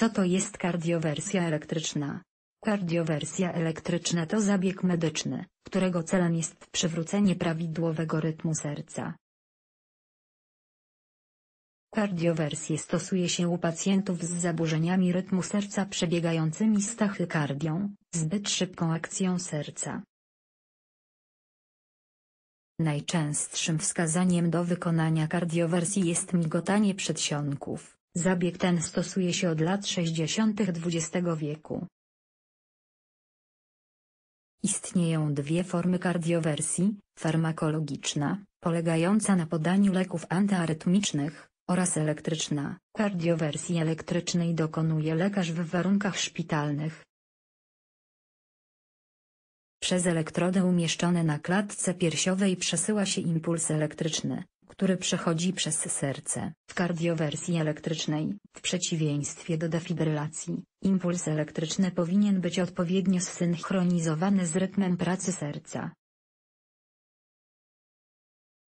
Co to jest kardiowersja elektryczna? Kardiowersja elektryczna to zabieg medyczny, którego celem jest przywrócenie prawidłowego rytmu serca. Kardiowersję stosuje się u pacjentów z zaburzeniami rytmu serca przebiegającymi z tachykardią, zbyt szybką akcją serca. Najczęstszym wskazaniem do wykonania kardiowersji jest migotanie przedsionków. Zabieg ten stosuje się od lat 60. XX wieku. Istnieją dwie formy kardiowersji, farmakologiczna, polegająca na podaniu leków antyarytmicznych, oraz elektryczna. Kardiowersji elektrycznej dokonuje lekarz w warunkach szpitalnych. Przez elektrody umieszczone na klatce piersiowej przesyła się impuls elektryczny, który przechodzi przez serce. W kardiowersji elektrycznej, w przeciwieństwie do defibrylacji, impuls elektryczny powinien być odpowiednio zsynchronizowany z rytmem pracy serca.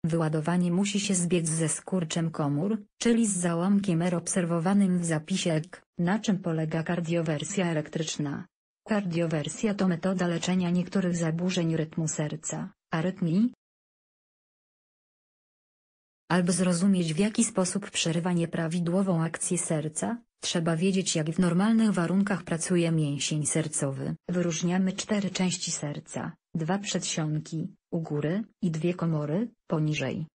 Wyładowanie musi się zbiec ze skurczem komór, czyli z załamkiem R obserwowanym w zapisie EK, na czym polega kardiowersja elektryczna. Kardiowersja to metoda leczenia niektórych zaburzeń rytmu serca, arytmii. Aby zrozumieć w jaki sposób przerywa nieprawidłową akcję serca, trzeba wiedzieć jak w normalnych warunkach pracuje mięsień sercowy. Wyróżniamy cztery części serca, dwa przedsionki, u góry, i dwie komory, poniżej.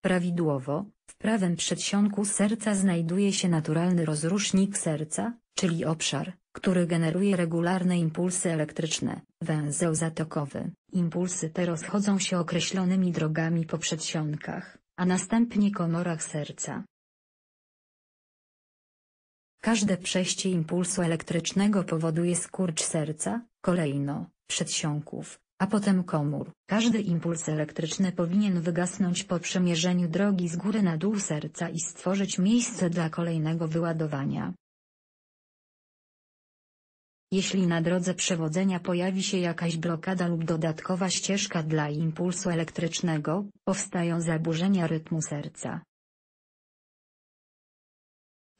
Prawidłowo, w prawym przedsionku serca znajduje się naturalny rozrusznik serca, czyli obszar, który generuje regularne impulsy elektryczne, węzeł zatokowy. Impulsy te rozchodzą się określonymi drogami po przedsionkach, a następnie komorach serca. Każde przejście impulsu elektrycznego powoduje skurcz serca, kolejno, przedsionków, a potem komór. Każdy impuls elektryczny powinien wygasnąć po przemierzeniu drogi z góry na dół serca i stworzyć miejsce dla kolejnego wyładowania. Jeśli na drodze przewodzenia pojawi się jakaś blokada lub dodatkowa ścieżka dla impulsu elektrycznego, powstają zaburzenia rytmu serca.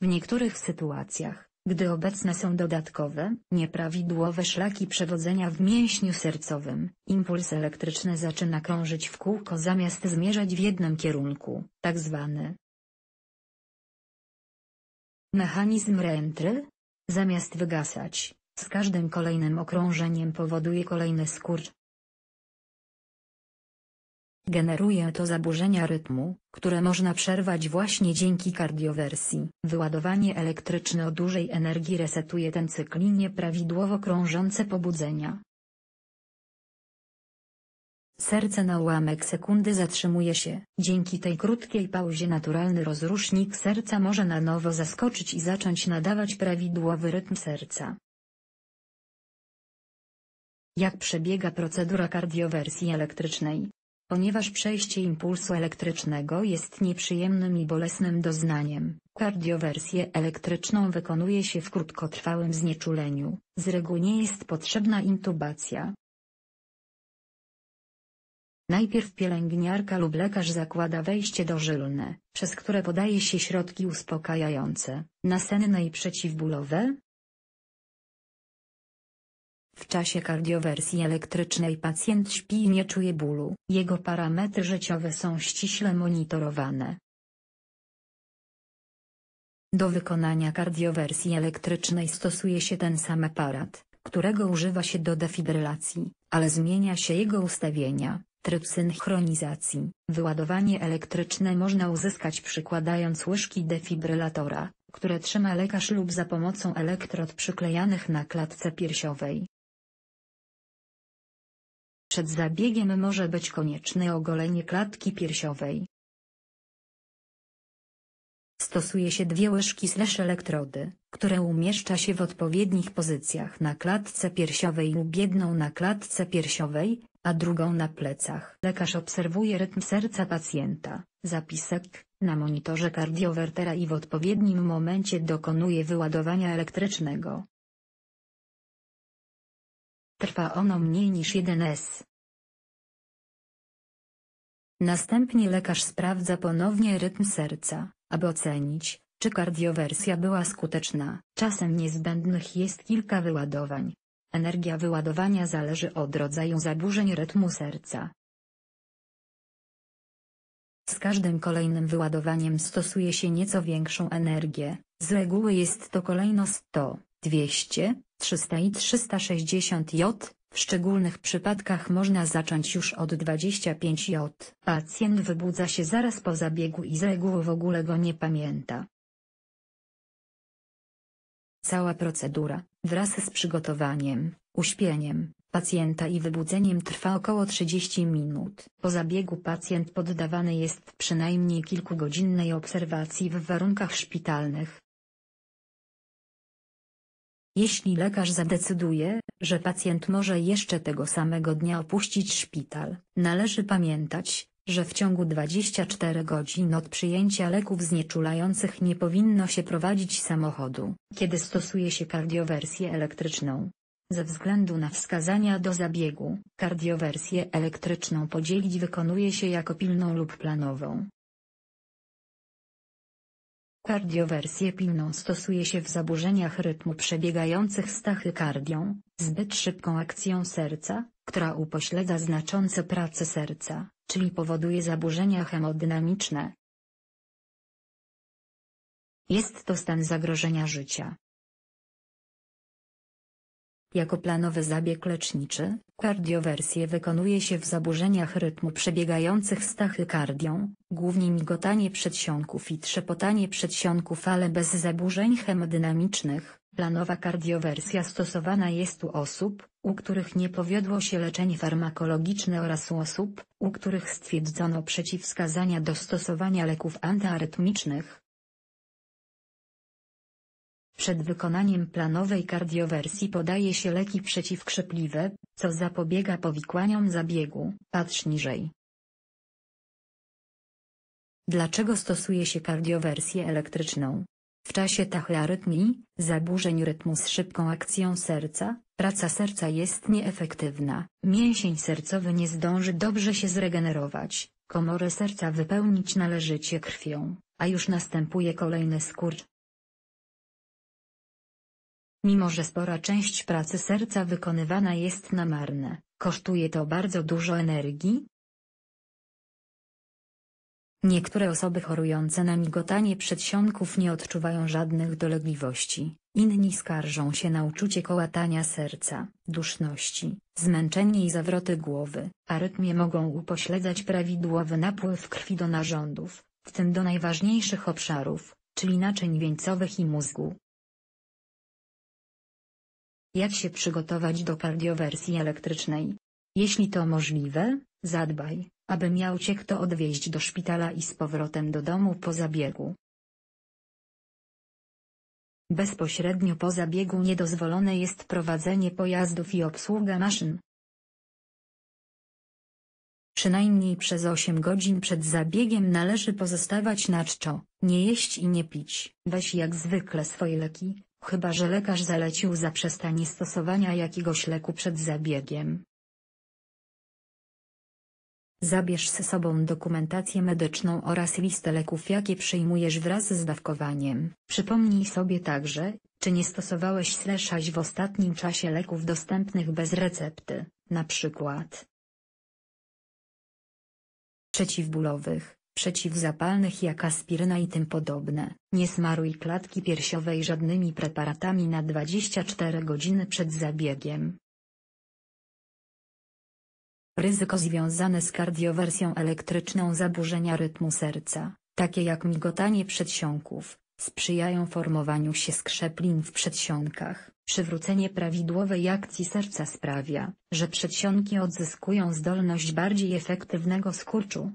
W niektórych sytuacjach, gdy obecne są dodatkowe, nieprawidłowe szlaki przewodzenia w mięśniu sercowym, impuls elektryczny zaczyna krążyć w kółko zamiast zmierzać w jednym kierunku, tak zwany mechanizm reentry. Zamiast wygasać, z każdym kolejnym okrążeniem powoduje kolejny skurcz, Generuje to zaburzenia rytmu, które można przerwać właśnie dzięki kardiowersji. Wyładowanie elektryczne o dużej energii resetuje ten cykl nieprawidłowo krążące pobudzenia. Serce na ułamek sekundy zatrzymuje się. Dzięki tej krótkiej pauzie naturalny rozrusznik serca może na nowo zaskoczyć i zacząć nadawać prawidłowy rytm serca. Jak przebiega procedura kardiowersji elektrycznej? Ponieważ przejście impulsu elektrycznego jest nieprzyjemnym i bolesnym doznaniem, kardiowersję elektryczną wykonuje się w krótkotrwałym znieczuleniu, z reguły nie jest potrzebna intubacja. Najpierw pielęgniarka lub lekarz zakłada wejście dożylne, przez które podaje się środki uspokajające, nasenne i przeciwbólowe, w czasie kardiowersji elektrycznej pacjent śpi i nie czuje bólu. Jego parametry życiowe są ściśle monitorowane. Do wykonania kardiowersji elektrycznej stosuje się ten sam aparat, którego używa się do defibrylacji, ale zmienia się jego ustawienia, tryb synchronizacji. Wyładowanie elektryczne można uzyskać przykładając łyżki defibrylatora, które trzyma lekarz lub za pomocą elektrod przyklejanych na klatce piersiowej. Przed zabiegiem może być konieczne ogolenie klatki piersiowej. Stosuje się dwie łyżki slash elektrody, które umieszcza się w odpowiednich pozycjach na klatce piersiowej lub jedną na klatce piersiowej, a drugą na plecach. Lekarz obserwuje rytm serca pacjenta, zapisek, na monitorze kardiowertera i w odpowiednim momencie dokonuje wyładowania elektrycznego. Trwa ono mniej niż 1 s. Następnie lekarz sprawdza ponownie rytm serca, aby ocenić, czy kardiowersja była skuteczna. Czasem niezbędnych jest kilka wyładowań. Energia wyładowania zależy od rodzaju zaburzeń rytmu serca. Z każdym kolejnym wyładowaniem stosuje się nieco większą energię, z reguły jest to kolejno 100, 200, 300 i 360 J, w szczególnych przypadkach można zacząć już od 25 J. Pacjent wybudza się zaraz po zabiegu i z reguły w ogóle go nie pamięta. Cała procedura, wraz z przygotowaniem, uśpieniem, pacjenta i wybudzeniem trwa około 30 minut. Po zabiegu pacjent poddawany jest przynajmniej kilkugodzinnej obserwacji w warunkach szpitalnych. Jeśli lekarz zadecyduje, że pacjent może jeszcze tego samego dnia opuścić szpital, należy pamiętać, że w ciągu 24 godzin od przyjęcia leków znieczulających nie powinno się prowadzić samochodu. Kiedy stosuje się kardiowersję elektryczną, ze względu na wskazania do zabiegu, kardiowersję elektryczną podzielić wykonuje się jako pilną lub planową. Kardiowersję pilną stosuje się w zaburzeniach rytmu przebiegających z tachykardią, zbyt szybką akcją serca, która upośledza znacząco pracę serca, czyli powoduje zaburzenia hemodynamiczne. Jest to stan zagrożenia życia. Jako planowy zabieg leczniczy, kardiowersję wykonuje się w zaburzeniach rytmu przebiegających z tachykardią, głównie migotanie przedsionków i trzepotanie przedsionków ale bez zaburzeń hemodynamicznych. Planowa kardiowersja stosowana jest u osób, u których nie powiodło się leczenie farmakologiczne oraz u osób, u których stwierdzono przeciwwskazania do stosowania leków antyarytmicznych, przed wykonaniem planowej kardiowersji podaje się leki przeciwkrzepliwe, co zapobiega powikłaniom zabiegu. Patrz niżej. Dlaczego stosuje się kardiowersję elektryczną? W czasie tachyarytmii, zaburzeń rytmu z szybką akcją serca, praca serca jest nieefektywna. Mięsień sercowy nie zdąży dobrze się zregenerować, komorę serca wypełnić należycie krwią, a już następuje kolejny skurcz, Mimo że spora część pracy serca wykonywana jest na marne, kosztuje to bardzo dużo energii. Niektóre osoby chorujące na migotanie przedsionków nie odczuwają żadnych dolegliwości, inni skarżą się na uczucie kołatania serca, duszności, zmęczenie i zawroty głowy. Arytmie mogą upośledzać prawidłowy napływ krwi do narządów, w tym do najważniejszych obszarów, czyli naczyń wieńcowych i mózgu. Jak się przygotować do kardiowersji elektrycznej? Jeśli to możliwe, zadbaj, aby miał cię kto odwieźć do szpitala i z powrotem do domu po zabiegu. Bezpośrednio po zabiegu niedozwolone jest prowadzenie pojazdów i obsługa maszyn. Przynajmniej przez 8 godzin przed zabiegiem należy pozostawać na czczo, nie jeść i nie pić. Weź jak zwykle swoje leki, chyba że lekarz zalecił zaprzestanie stosowania jakiegoś leku przed zabiegiem. Zabierz ze sobą dokumentację medyczną oraz listę leków jakie przyjmujesz wraz z dawkowaniem. Przypomnij sobie także, czy nie stosowałeś sleszaś w ostatnim czasie leków dostępnych bez recepty, na przykład przeciwbólowych, przeciwzapalnych jak aspiryna i tym podobne. Nie smaruj klatki piersiowej żadnymi preparatami na 24 godziny przed zabiegiem. Ryzyko związane z kardiowersją elektryczną zaburzenia rytmu serca, takie jak migotanie przedsionków, sprzyjają formowaniu się skrzeplin w przedsionkach. Przywrócenie prawidłowej akcji serca sprawia, że przedsionki odzyskują zdolność bardziej efektywnego skurczu,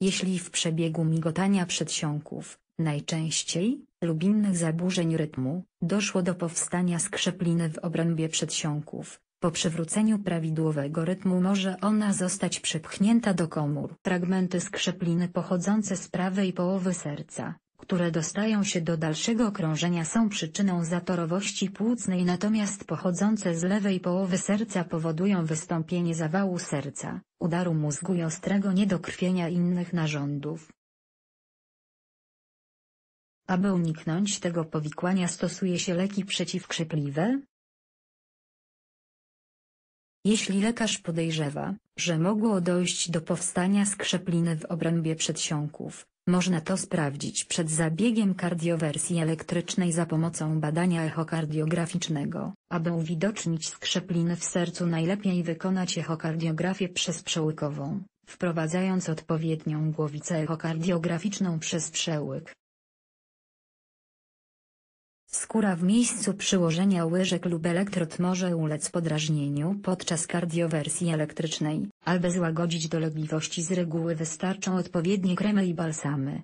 jeśli w przebiegu migotania przedsionków, najczęściej, lub innych zaburzeń rytmu, doszło do powstania skrzepliny w obrębie przedsionków, po przywróceniu prawidłowego rytmu może ona zostać przepchnięta do komór. Fragmenty skrzepliny pochodzące z prawej połowy serca, które dostają się do dalszego krążenia są przyczyną zatorowości płucnej natomiast pochodzące z lewej połowy serca powodują wystąpienie zawału serca, udaru mózgu i ostrego niedokrwienia innych narządów. Aby uniknąć tego powikłania stosuje się leki przeciwkrzepliwe, jeśli lekarz podejrzewa, że mogło dojść do powstania skrzepliny w obrębie przedsionków, można to sprawdzić przed zabiegiem kardiowersji elektrycznej za pomocą badania echokardiograficznego. Aby uwidocznić skrzeplinę w sercu najlepiej wykonać echokardiografię przez przełykową, wprowadzając odpowiednią głowicę echokardiograficzną przez przełyk. Skóra w miejscu przyłożenia łyżek lub elektrod może ulec podrażnieniu podczas kardiowersji elektrycznej, aby złagodzić dolegliwości z reguły wystarczą odpowiednie kremy i balsamy.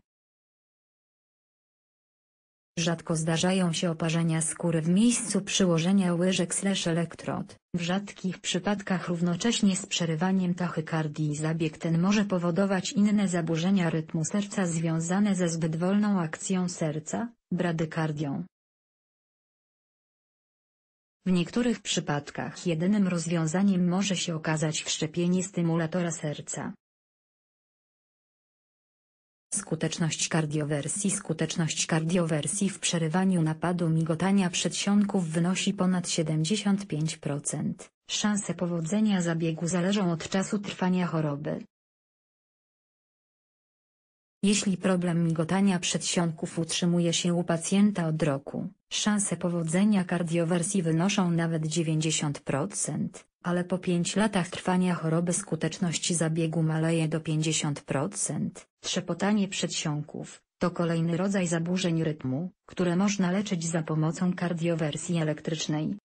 Rzadko zdarzają się oparzenia skóry w miejscu przyłożenia łyżek slash elektrod. W rzadkich przypadkach równocześnie z przerywaniem tachykardii zabieg ten może powodować inne zaburzenia rytmu serca związane ze zbyt wolną akcją serca, bradykardią. W niektórych przypadkach jedynym rozwiązaniem może się okazać wszczepienie stymulatora serca. Skuteczność kardiowersji Skuteczność kardiowersji w przerywaniu napadu migotania przedsionków wynosi ponad 75%. Szanse powodzenia zabiegu zależą od czasu trwania choroby. Jeśli problem migotania przedsionków utrzymuje się u pacjenta od roku, szanse powodzenia kardiowersji wynoszą nawet 90%, ale po 5 latach trwania choroby skuteczność zabiegu maleje do 50%. Trzepotanie przedsionków to kolejny rodzaj zaburzeń rytmu, które można leczyć za pomocą kardiowersji elektrycznej.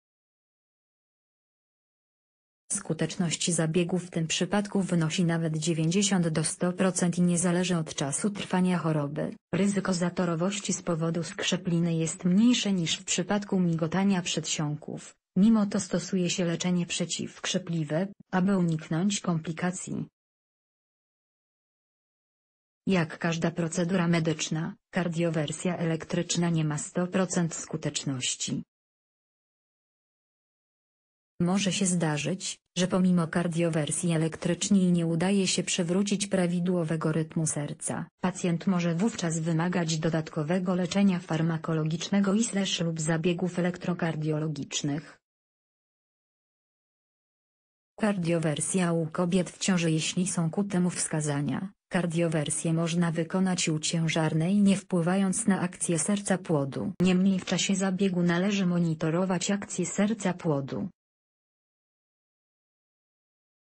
Skuteczność zabiegu w tym przypadku wynosi nawet 90 do 100% i nie zależy od czasu trwania choroby. Ryzyko zatorowości z powodu skrzepliny jest mniejsze niż w przypadku migotania przedsionków. Mimo to stosuje się leczenie przeciwkrzepliwe, aby uniknąć komplikacji. Jak każda procedura medyczna, kardiowersja elektryczna nie ma 100% skuteczności. Może się zdarzyć, że pomimo kardiowersji elektrycznej nie udaje się przywrócić prawidłowego rytmu serca. Pacjent może wówczas wymagać dodatkowego leczenia farmakologicznego i slash lub zabiegów elektrokardiologicznych. Kardiowersja u kobiet w ciąży Jeśli są ku temu wskazania, kardiowersję można wykonać u ciężarnej nie wpływając na akcję serca płodu. Niemniej w czasie zabiegu należy monitorować akcję serca płodu.